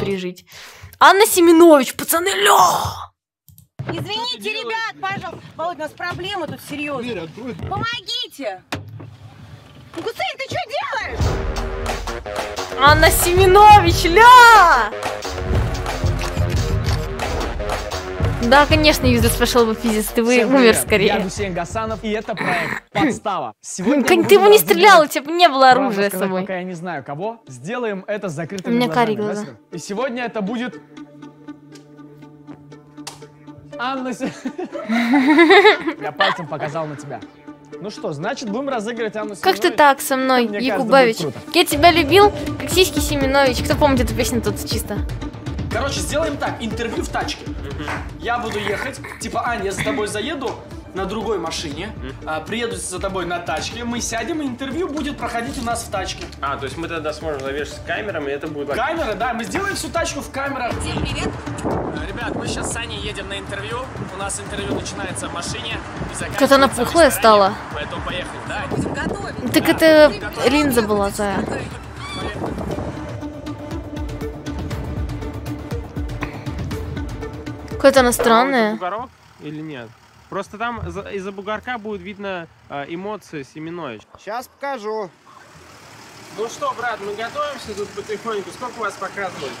Пережить. Анна Семенович, пацаны, ля! Извините, ребят, пожалуйста. Володь, у нас проблема тут серьезная. Помогите! Гусейн, ты что делаешь? Анна Семенович, ля! Да, конечно, User Special бы Physics, ты вы Всем умер привет, Я скорее. Гусейн Гасанов, и это проект «Подстава». Сегодня Ты его не стрелял, у тебя не было оружия с собой. пока я не знаю кого, сделаем это с закрытыми У меня глазами. карие глаза. И сегодня это будет... Анна... Я пальцем показал на тебя. Ну что, значит, будем разыгрывать Анну Как ты так со мной, Мне Якубович? Я тебя любил, как сиськи Семенович. Кто помнит эту песню тут чисто? Короче, сделаем так, интервью в тачке. Я буду ехать, типа, Аня, я за тобой заеду на другой машине, а, приеду за тобой на тачке, мы сядем, и интервью будет проходить у нас в тачке. А, то есть мы тогда сможем навешать камерами, и это будет... Камеры, да, мы сделаем всю тачку в камерах. Всем привет. Ребят, мы сейчас с Аней едем на интервью. У нас интервью начинается в машине Как-то она пухлая стала. Поэтому поехали, да? Будем готовить. Так это линза была, Зая. Какая-то она странная. Бугорок или нет? Просто там за- из-за бугорка будет видно э, эмоции Семенович. Сейчас покажу. Ну что, брат, мы готовимся тут потихоньку. Сколько у вас показывали?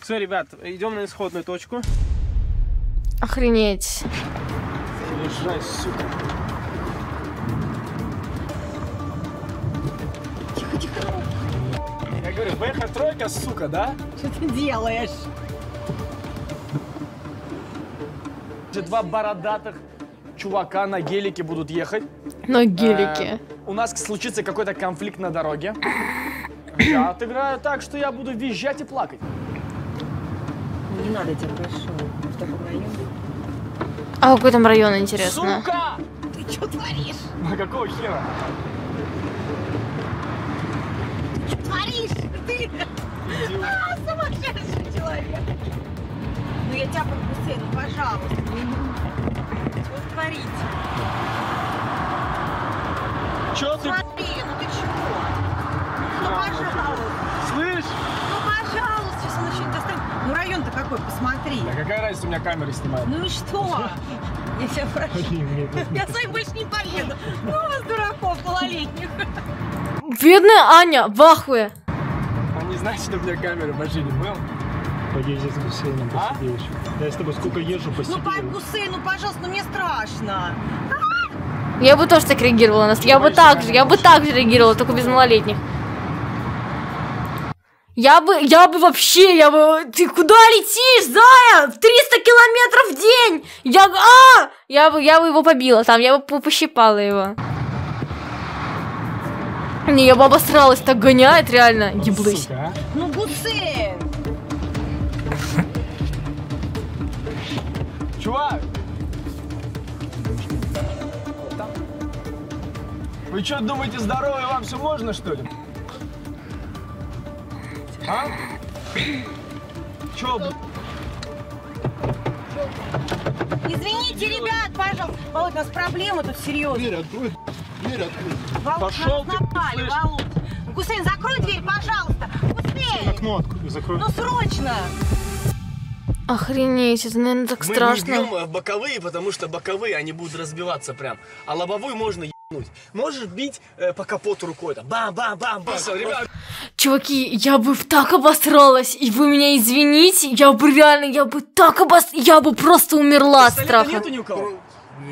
Все, ребят, идем на исходную точку. Охренеть. Езжай, сука. Я говорю, БХ тройка, сука, да? Что ты делаешь? Эти Два бородатых чувака на гелике будут ехать. На гелике. Э, У нас случится какой-то конфликт на дороге. Я отыграю так, что я буду визжать и плакать. Не надо, я тебя прошу. В таком районе. А какой там район, интересно? Сука! Ты что творишь? А какого хера? Что творишь? Ты а, сумасшедший. Ну я тебя Гусейн, ну пожалуйста. Что вы творите? Чё ты, Смотри, ну ты чего? Ну пожалуйста. слышь? Ну пожалуйста, сейчас он еще не достанет. Ну район-то какой, посмотри. Да какая разница, у меня камеры снимают. Ну и что? Я тебя прошу. Я с вами больше не поеду. Ну вас, дураков малолетних. Бедная Аня, в ахуе. Не знаете, что у меня камеры в машине был? Поезжай с Гусейном по А? еще. Да я с тобой сколько езжу по Ну, пап Гусейн, ну, пожалуйста, ну мне страшно. Я бы тоже так реагировала. на- Я бы так же, я бы так же реагировала, только без малолетних. Я бы, я бы вообще, я бы... Ты куда летишь, Зая? 300 километров в день! Я... бы- А! Я бы, я бы его побила там, я бы по- пощипала его. Не, я бы обосралась, так гоняет реально. Еблысь. Сука, а? Ну, Гусейн. Чувак! Вы что, думаете, здоровые вам все можно, что ли? А? Чё, Извините, ребят, пожалуйста. Володь, у нас проблема тут серьезная. Дверь открой. Дверь открой. Володь, Пошёл нас ты, напали, слышь. Володь. Гусейн, закрой дверь, пожалуйста. Гусейн, Окно открой, закрой. ну срочно. Охренеть, это, наверное, так Мы страшно. не бьем э, боковые, потому что боковые, они будут разбиваться прям. А лобовую можно ебнуть. Можешь бить э, по капоту рукой там. Бам-бам-бам-бам. Ребят, Чуваки, я бы так обосралась, и вы меня извините, я бы реально, я бы так обос... Я бы просто умерла от страха. нету ни у кого?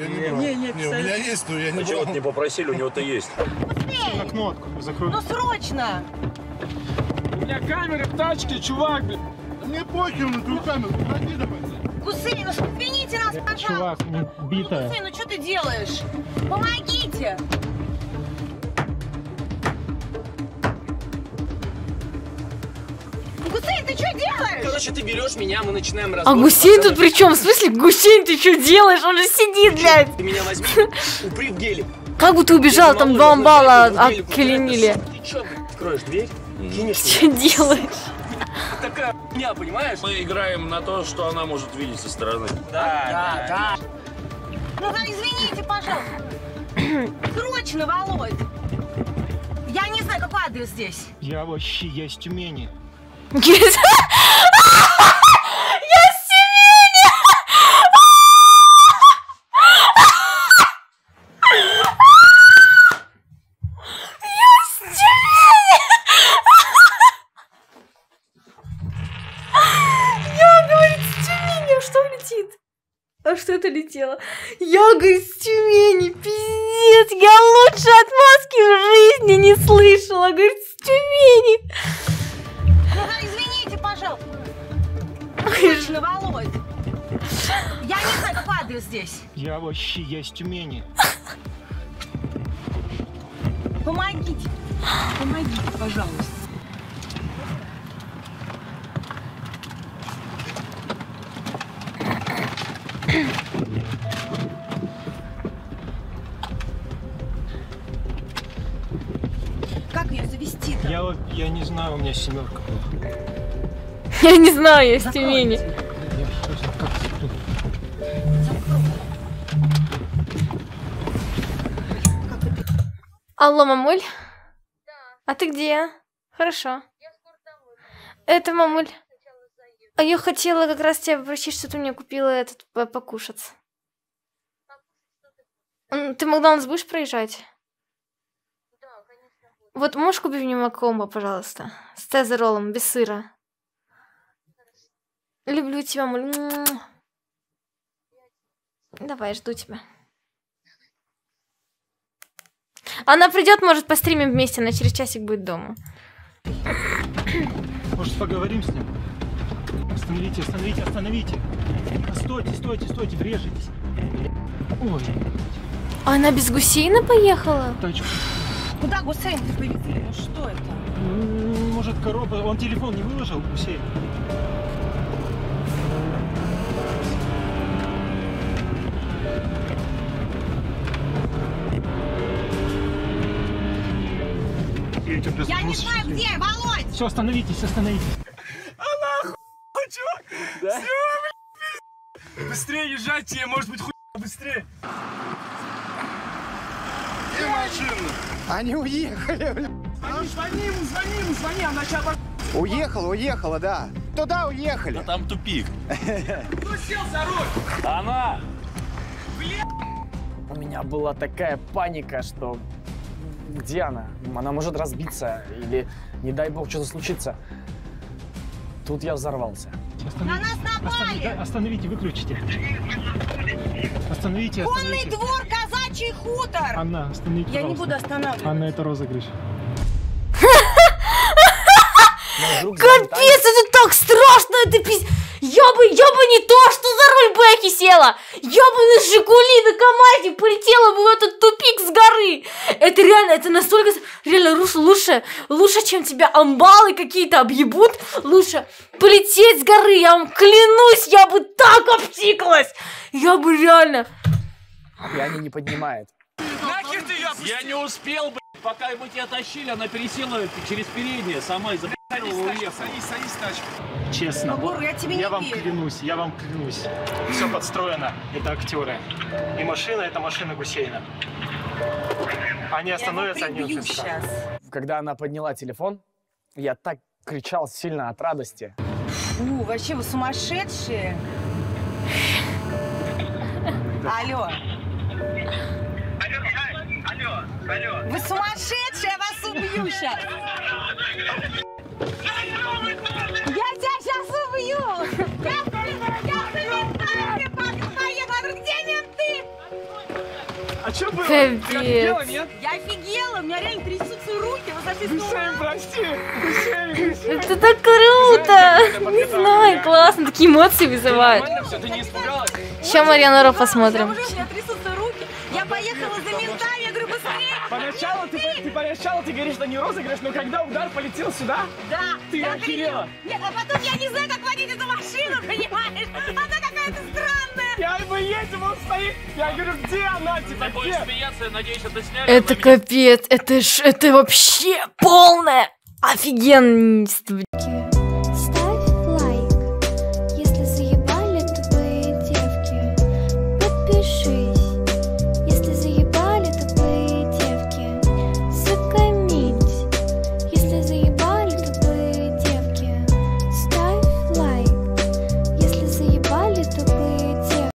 Я не, брал. не, у меня есть, но я не брал. не попросили, у него-то есть. Окно закрой. ну срочно. У меня камеры в тачке, чувак, блин. Мне похер на твою камеру. Уходи давай. Гусейн, ну извините нас, пожалуйста. Чувак, не битая. Гусейн, ну что ты делаешь? Помогите. Гусейн, ты что делаешь? Короче, ты берешь меня, мы начинаем А разбор. Гусейн тут при чем? В смысле, Гусейн, ты что делаешь? Он же сидит, блядь. Ты меня возьми, упри в гелик. Как бы ты убежал, там два амбала океленили. Ты что, откроешь дверь, Что делаешь? Такая хуйня, понимаешь? Мы играем на то, что она может видеть со стороны. Да, да, Ну да, извините, пожалуйста. Срочно, Володь. Я не знаю, какой адрес здесь. Я вообще, с Тюмени! Я с Тюмени! Я, говорит, с Тюмени! А что летит? Что это летело? Я, говорит, с Тюмени! Пиздец! Я лучше отмазки в жизни не слышала! Говорит, с Тюмени! Ну, извините, пожалуйста. Точно, Володь. Я не знаю, какой адрес здесь. Я вообще, я из Тюмени. Помогите. Помогите, пожалуйста. Как ее завести-то? Я, не знаю, у меня семерка была. Я не знаю, я с Тюмени. Алло, мамуль? Да. А ты где? Хорошо. Я скоро домой. Это мамуль. А я хотела как раз тебя попросить, что ты мне купила этот по- покушать. Ты Макдональдс будешь проезжать? Вот можешь купить мне макомбо, пожалуйста? С цезаролом, без сыра. Люблю тебя. Муа. Давай, жду тебя. Она придет, может, постримим вместе, она через часик будет дома. Может, поговорим с ним? Остановите, остановите, остановите. Стойте, стойте, стойте, врежетесь. Ой, Она без гусейна поехала? тачку. Куда Гусейн ты повезли? Ну что это? М, Может, коробка... Он телефон не выложил, Гусей? Я не знаю где, Володь! Все, остановитесь, остановитесь. Быстрее езжайте, может быть, хуй быстрее. Где машина? Они уехали, бля. Звони ему, звони ему, звони, она сейчас Уехала, уехала, да. Туда уехали. Там тупик. Кто сел за руль? Она! У меня была такая паника, что где она? Она может разбиться или, не дай бог, что-то случится. Тут я взорвался. На нас Остановите, напали! остановите, выключите. Остановите, Конный остановите. двор, казачий хутор! Анна, остановите, Я не буду останавливаться. Анна, это розыгрыш. Капец, это так страшно, это пиз... Я бы, я бы не то, что за руль Бэхи села. Я бы на Жигули, на КамАЗе полетела бы в этот тупик с горы. Это реально, это настолько... Реально, Руш, лучше, лучше, чем тебя амбалы какие-то объебут. Лучше полететь с горы, я вам клянусь, я бы так обтиклась. Я бы реально... И Аня не поднимает. Нахер ты ее Я не успел, блядь. Пока мы тебя тащили, она пересела через переднее сама и Садись, садись, садись, в тачку. Честно. Егор, я тебе не я вам верю. клянусь, я вам клянусь. Все подстроено. Это актеры. И машина это машина Гусейна. Они его остановятся, они сейчас. Когда она подняла телефон, я так кричал сильно от радости. Фу, вообще вы сумасшедшие. Алло. Вы сумасшедшие, я вас убью сейчас. Я тебя сейчас убью. Я, я где менты? А что было? Капец. Ты офигела, нет? Я офигела, у меня реально трясутся руки. Вы зашли с Гусейн, прости. Гусейн. Это так круто! Не знаю, классно, такие эмоции вызывают. Нормально все, ты не испугалась? Сейчас Марьяна Ро Я посмотрим. уже, у меня трясутся руки. Я поехала за ментами, я говорю, быстрее. Поначалу ты, ты поначалу ты говоришь, что не розыгрыш, но когда удар полетел сюда, Да. Ты я охерела. Нет, а потом я не знаю, как водить эту машину, понимаешь? Она какая-то странная. я бы едем, он стоит. Я говорю, где она, типа, где? смеяться, я надеюсь, это сняли. Это капец, это ж, это вообще полное офигенство.